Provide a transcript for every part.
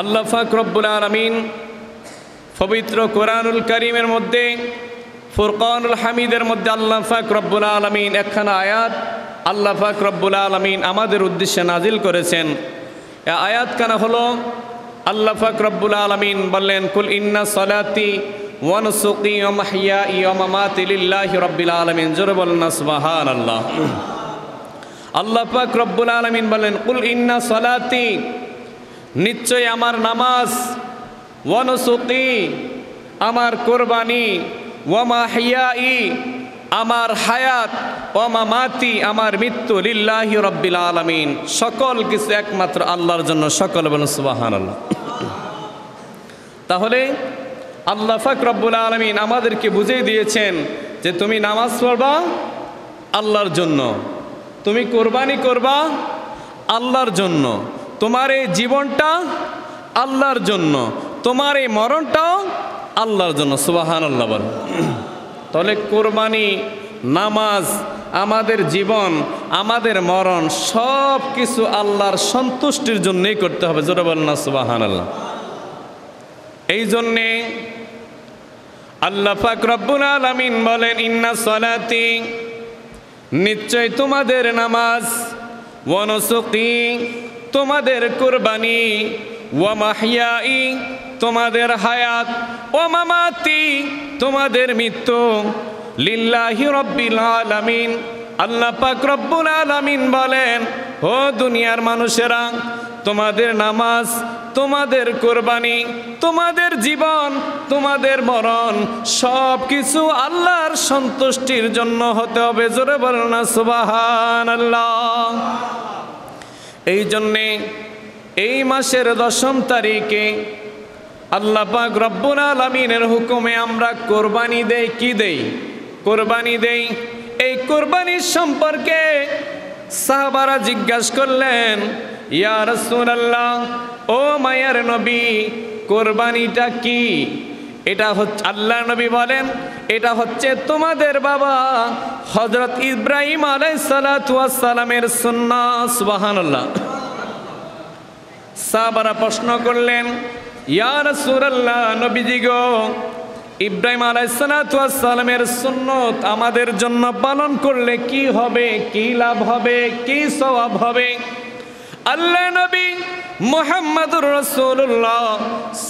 আল্লাহ ফাক রব্বুল আলমিন পবিত্র কোরআনুল করিমের মধ্যে, ফুরকানুল হামিদের মধ্যে আল্লাহ ফাক রব্বুল আলমিন একখানা আয়াত আল্লাহ ফাক রব্বুল আলমিন আমাদের উদ্দেশ্যে নাজিল করেছেন। এ আয়াত কানা হলো, আল্লাহ ফাক রব্বুল আলমিন বললেন, কুল ইন্না সলাতি ওয়ানসুকি ও মাহিয়া ই মামাতি লিল্লাহি রব্বিল আলমিন। জোরে বলেন সুবাহান আল্লাহ আল্লাহ পাক রব্বুল আলমিন বলেন কুল ইন্না সলাতি নিশ্চয় আমার নামাজ। ওয়ানসুকি, আমার কোরবানি। ওয়ামা হিয়াই, আমার হায়াত। ওমা মাতি, আমার মৃত্যু লিল্লাহি রব্বিল আলমিন। সকল কিছু একমাত্র আল্লাহর জন্য, সকল বলেন তাহলে আল্লাহ ফাক রব্বুল আলমিন আমাদেরকে বুঝিয়ে দিয়েছেন যে তুমি নামাজ পড়বা আল্লাহর জন্য, তুমি কোরবানি করবা আল্লাহর জন্য। তোমার এই জীবনটা আল্লাহর জন্য, তোমার এই মরণটাও আল্লাহর জন্য সুবাহান আল্লাহ বল। তাহলে কোরবানি, নামাজ, আমাদের জীবন, আমাদের মরণ সব কিছু আল্লাহর সন্তুষ্টির জন্যই করতে হবে, জোরে বলেন না সুবাহান আল্লাহ এই জন্যে আল্লাহ পাক রব্বুল আলামিন বলেন, ইন্না সলাতি, নিশ্চয় তোমাদের নামাজ ওয়ানসুকি তোমাদের কুরবানি ওয়া তোমাদের হায়াত ও মামাতি তোমাদের মৃত্যু। লিল্লাহি রব্বিল আলামিন, আল্লাহ পাক রব্বুল আলামিন বলেন, ও দুনিয়ার মানুষেরা, তোমাদের নামাজ, তোমাদের কোরবানি, তোমাদের জীবন, তোমাদের মরণ সব কিছু আল্লাহর সন্তুষ্টির জন্য হতে হবে। জোরে বলো না সুবাহান আল্লাহ এই জন্যে এই মাসের দশম তারিখে আল্লাহ পাক রব্বুল আলমিনের হুকুমে আমরা কোরবানি দেই, কি দেই? কোরবানি দেই। এই কোরবানির সম্পর্কে সাহাবারা জিজ্ঞাসা করলেন, ইয়া রাসূলুল্লাহ, ও মায়ার নবী, কোরবানিটা কি? এটা হচ্ছে আল্লাহ নবী বলেন, এটা হচ্ছে তোমাদের বাবা হজরত ইব্রাহিম আলাইসালামের সুন্না সুবাহান্লাহ সাহাবারা প্রশ্ন করলেন, ইয়া রাসূলুল্লাহ নবীজি গো, ইব্রাহিম আলাইসালামের সুন্নত আমাদের জন্য পালন করলে কি হবে, কি লাভ হবে, কি সওয়াব হবে? আল্লাহ নবী মোহাম্মদুর রসুল্লাহ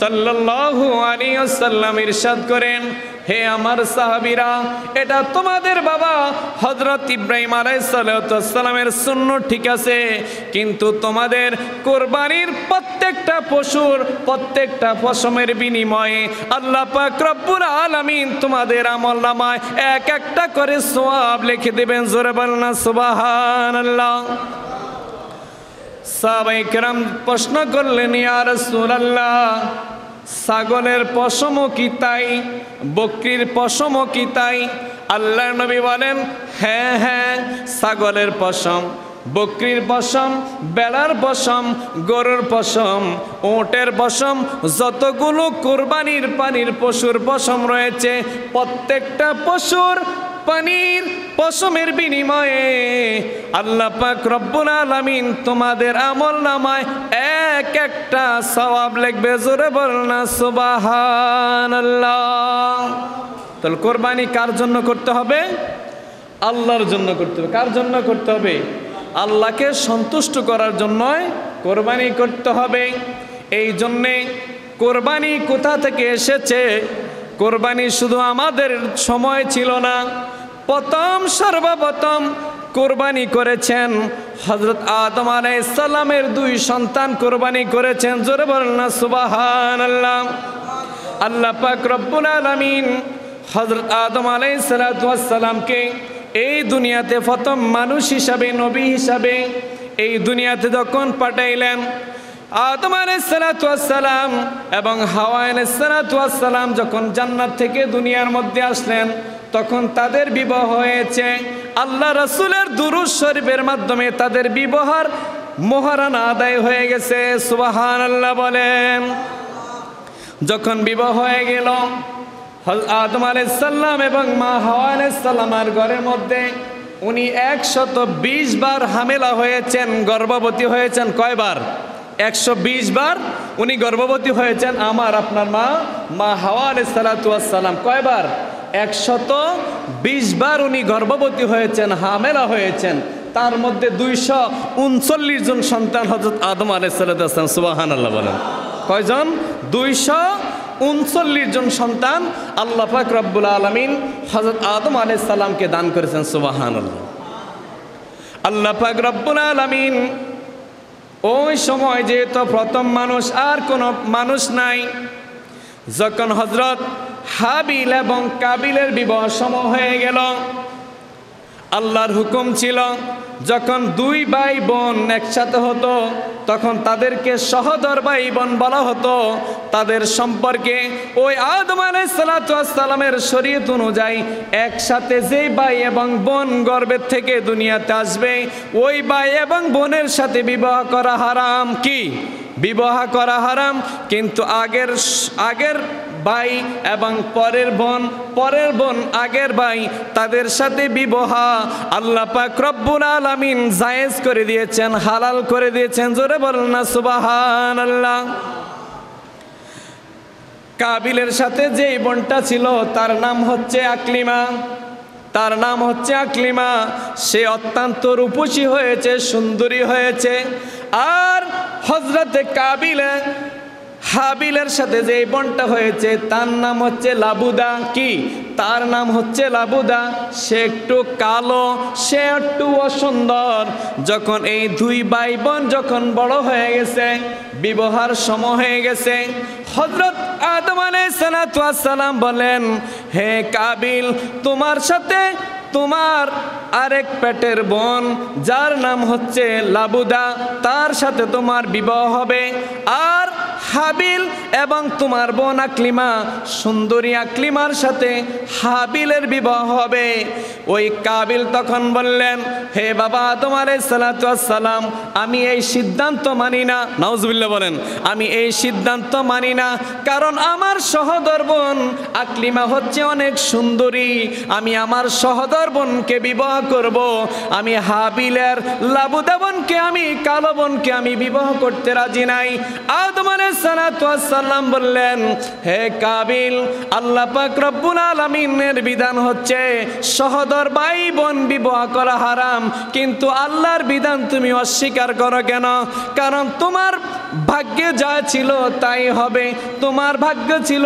সাল্লাল্লাহু আলাইহি ওয়াসাল্লাম ইরশাদ করেন, হে আমার সাহাবীরা, এটা তোমাদের বাবা হযরত ইব্রাহিম আলাইহিসসালামের শূন্য ঠিক আছে, কিন্তু তোমাদের কোরবানির প্রত্যেকটা পশুর প্রত্যেকটা পশমের বিনিময়ে আল্লাহ পাক রব্বুল আলামিন তোমাদের আমল নামায় এক একটা করে সওয়াব লিখে দেবেন, জোরে বলেন না, সুবহানাল্লাহ। সাহাবাই কেরাম প্রশ্ন করলেন, ইয়া রাসূলুল্লাহ, ছাগলের পশমও কি তাই? বকরির পশমও কি তাই? আল্লাহ নবী বলেন হ্যাঁ হ্যাঁ ছাগলের পশম, বকরির পশম বেড়ার পশম, গরুর পশম ওটের পশম, যতগুলো কোরবানির পানির পশুর পশম রয়েছে, প্রত্যেকটা পশুর পানির পশমের বিনিময়ে আল্লাহ পাক রব্বুল আলামিন তোমাদের আমল নামায় এক একটা সওয়াব লিখবে, জোরে বল না, সুবহানাল্লাহ। তাহলে কোরবানি কার জন্য করতে হবে? আল্লাহর জন্য করতে হবে। কার জন্য করতে হবে? আল্লাহকে সন্তুষ্ট করার জন্যই কোরবানি করতে হবে। এই জন্যে কোরবানি কোথা থেকে এসেছে? কোরবানি শুধু আমাদের সময় ছিল না প্রথম সর্বপ্রথম কোরবানি করেছেন হজরত আদম আলাইসাল্লামের দুই সন্তান কোরবানি করেছেন। জোরে বলেন সুবাহান আল্লাহ আল্লাহ পাক রব্বুল আলমিন হজরত আদম আলাইসালামকে এই দুনিয়াতে প্রথম মানুষ হিসাবে, নবী হিসাবে এই দুনিয়াতে যখন পাঠাইলেন, আদম এবং হাওয়া আলাইসালাম যখন জান্নাত থেকে দুনিয়ার মধ্যে আসলেন তখন তাদের বিবাহ হয়েছে। আল্লাহ রসুলের দুরুজ শরীফের মাধ্যমে তাদের বিবাহর মহারানা আদায় হয়ে গেছে। সুবাহান আল্লাহ বলেন। যখন বিবাহ হয়ে গেল আদম আলাইসাল্লাম এবং মা হাওয়া আলাইসাল্লামের ঘরের মধ্যে উনি একশত বিশ বার হামেলা হয়েছেন, গর্ভবতী হয়েছেন। কয়বার? একশো বিশ বার উনি গর্ভবতী হয়েছেন। আমার, আপনার মা মা হাওয়া আলাইসালাম কয়বার? একশত বিশ বার উনি গর্ভবতী হয়েছেন, হামেলা হয়েছেন। তার মধ্যে দুইশো উনচল্লিশ জন সন্তান হজরত আদম আলাইসাল্লাম সুবাহান আল্লাহ বলেন। কয়জন? দুইশো উনচল্লিশ জন সন্তান আল্লাহ পাক রব্বুল আলমিন হজরত আদম আলাইসাল্লামকে দান করেছেন সুবাহান আল্লাহ আল্লাহ পাক রব্বুল আলমিন ওই সময় যেহেতু প্রথম মানুষ, আর কোনো মানুষ নাই, যখন হজরত হাবিল এবং কাবিলের বিবাহ সম হয়ে গেল। আল্লাহর হুকুম ছিল, যখন দুই ভাই বোন একসাথে হতো, তখন তাদেরকে সহদর ভাই বোন বলা হতো। তাদের সম্পর্কে ওই আদম আলাইসালামের শরীয়ত অনুযায়ী একসাথে যে ভাই এবং বোন গর্বের থেকে দুনিয়াতে আসবে, ওই ভাই এবং বোনের সাথে বিবাহ করা হারাম কি? বিবাহ করা হারাম, কিন্তু আগের আগের ভাই এবং পরের বোন পরের বোন আগের ভাই, তাদের সাথে বিবাহ। আল্লাহ পাক রব্বুল আলামিন জায়েজ করে দিয়েছেন, হালাল করে দিয়েছেন, জোরে বলেন না সুবাহান আল্লাহ কাবিলের সাথে যে বোনটা ছিল, তার নাম হচ্ছে আকলিমা। তার নাম হচ্ছে আকলিমা। সে অত্যন্ত রূপসী হয়েছে, সুন্দরী হয়েছে। আর হজরতে কাবিলে হাবিলের সাথে যে বনটা হয়েছে, তার নাম হচ্ছে লাবুদা কি? তার নাম হচ্ছে লাবুদা। সে একটু কালো, সে একটু অসুন্দর। যখন এই দুই ভাই বোন যখন বড় হয়ে গেছে, বিবাহার সময় হয়ে গেছে হজরত আদম সালাম বলেন, হে কাবিল, তোমার সাথে তোমার আরেক পেটের বোন, যার নাম হচ্ছে লাবুদা, তার সাথে তোমার বিবাহ হবে। আর হাবিল এবং তোমার বোন আকলিমা, সুন্দরী আকলিমার সাথে হাবিলের বিবাহ হবে। ওই কাবিল তখন বললেন, হে বাবা, তোমার সালাম আমি এই সিদ্ধান্ত মানি না। নওয়াজবিল্লা বলেন, আমি এই সিদ্ধান্ত মানি না, কারণ আমার সহদর বোন আকলিমা হচ্ছে অনেক সুন্দরী। আমি আমার সহদর বোনকে বিবাহ করব। আমি হাবিলের লাবুদা বোনকে আমি কালো বোনকে আমি বিবাহ করতে রাজি নাই। আদম সালাম বললেন, হে কাবিল, আল্লাহ পাক রব্বুল আলমিনের বিধান হচ্ছে সহদর ভাই বোন বিবাহ করা হারাম। কিন্তু আল্লাহর বিধান তুমি অস্বীকার করো কেন? কারণ তোমার ভাগ্যে যা ছিল তাই হবে। তোমার ভাগ্য ছিল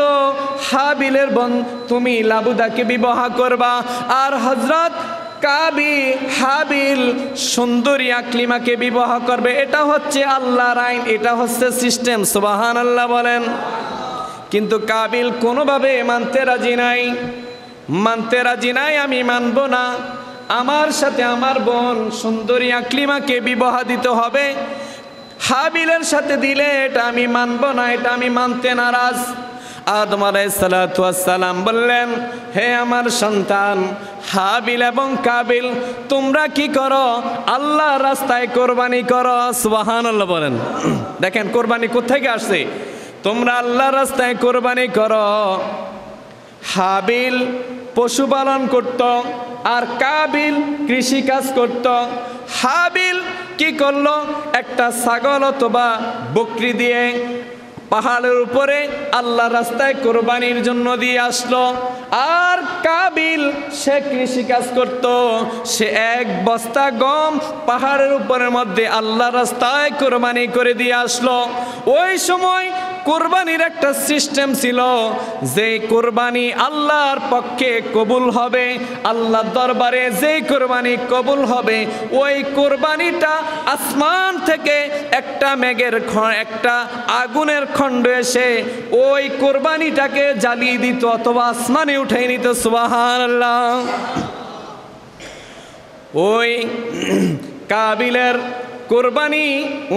হাবিলের বোন, তুমি লাবুদাকে বিবাহ করবা। আর হজরত কাবি হাবিল সুন্দরী আকলিমাকে বিবাহ করবে। এটা হচ্ছে আল্লাহর আইন, এটা হচ্ছে সিস্টেম সুবাহান আল্লাহ বলেন। কিন্তু কাবিল কোনোভাবে মানতে রাজি নাই। মানতে রাজি নাই, আমি মানব না। আমার সাথে আমার বোন সুন্দরী আকলিমাকে বিবাহ দিতে হবে। হাবিলের সাথে দিলে এটা আমি মানব না, এটা আমি মানতে নারাজ। আদম আলাইসালাম বললেন, হে আমার সন্তান, হাবিল এবং কাবিল, তোমরা কি করো? আল্লাহ রাস্তায় কোরবানি করো। সুবাহান বলেন। দেখেন, কোরবানি কোথেকে আসছে? তোমরা আল্লাহ রাস্তায় কোরবানি করো। হাবিল পশুপালন করত, আর কাবিল কৃষিকাজ করত। হাবিল কি করল? একটা ছাগল অথবা বকরি দিয়ে পাহাড়ের উপরে আল্লাহ রাস্তায় কোরবানির জন্য দিয়ে আসলো। আর কাবিল, সে কৃষিকাজ করত। সে এক বস্তা গম পাহাড়ের উপরের মধ্যে আল্লাহ রাস্তায় কোরবানি করে দিয়ে আসলো। ওই সময় কোরবানির একটা সিস্টেম ছিল যে কোরবানি আল্লাহর পক্ষে কবুল হবে, আল্লাহ দরবারে যে কোরবানি কবুল হবে, ওই কোরবানিটা আসমান থেকে একটা মেঘের একটা আগুনের খণ্ড এসে ওই কোরবানিটাকে জ্বালিয়ে দিত অথবা আসমানে উঠে নিত সুবাহান ওই কাবিলের কোরবানি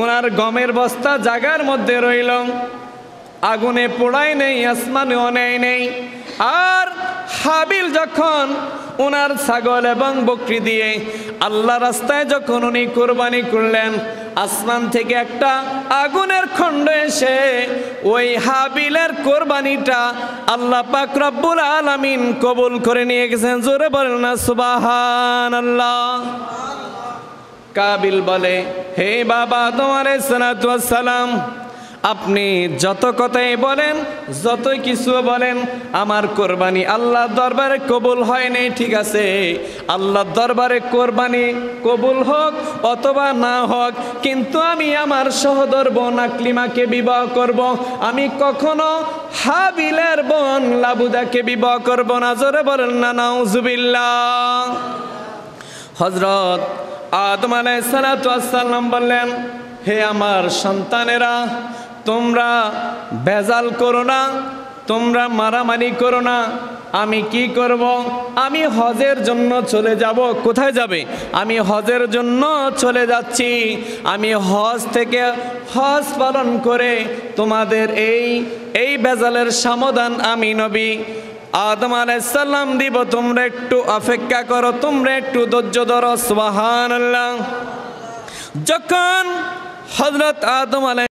ওনার গমের বস্তা জাগার মধ্যে রইল। আগুনে পোড়াই নেই, আসমানেও নেই নেই। আর হাবিল যখন ওনার ছাগল এবং বকরি দিয়ে আল্লাহ রাস্তায় যখন উনি কোরবানি করলেন, আসমান থেকে একটা আগুনের খণ্ড এসে ওই হাবিলের কোরবানিটা আল্লাহ পাক রব্বুল আলামিন কবুল করে নিয়ে গেছেন। জোরে বলেন না সুবাহান আল্লাহ কাবিল বলে, হে বাবা, তোমার সালাম আপনি যত কথাই বলেন, যতই কিছু বলেন, আমার কোরবানি আল্লাহ দরবারে কবুল হয় নাই ঠিক আছে? আল্লাহ দরবারে কোরবানি কবুল হোক অথবা না হোক, কিন্তু আমি আমার সহদর বোন আকলিমাকে বিবাহ করব। আমি কখনো হাবিলের বোন লাবুদাকে বিবাহ করব না, জোরে বলেন না, নাউজুবিল্লাহ। হজরত আদম আলাইসালাম বললেন, হে আমার সন্তানেরা তোমরা বেজাল করো না, তোমরা মারামারি করো না। আমি কি করব? আমি হজের জন্য চলে যাব। কোথায় যাবে? আমি হজের জন্য চলে যাচ্ছি। আমি হজ থেকে হজ পালন করে তোমাদের এই এই বেজালের সমাধান আমি নবী। আদম আলাইসাল্লাম দিব, তোমরা একটু অপেক্ষা করো, তোমরা একটু ধৈর্য ধরো সুবাহান যখন হজরত আদম আলাই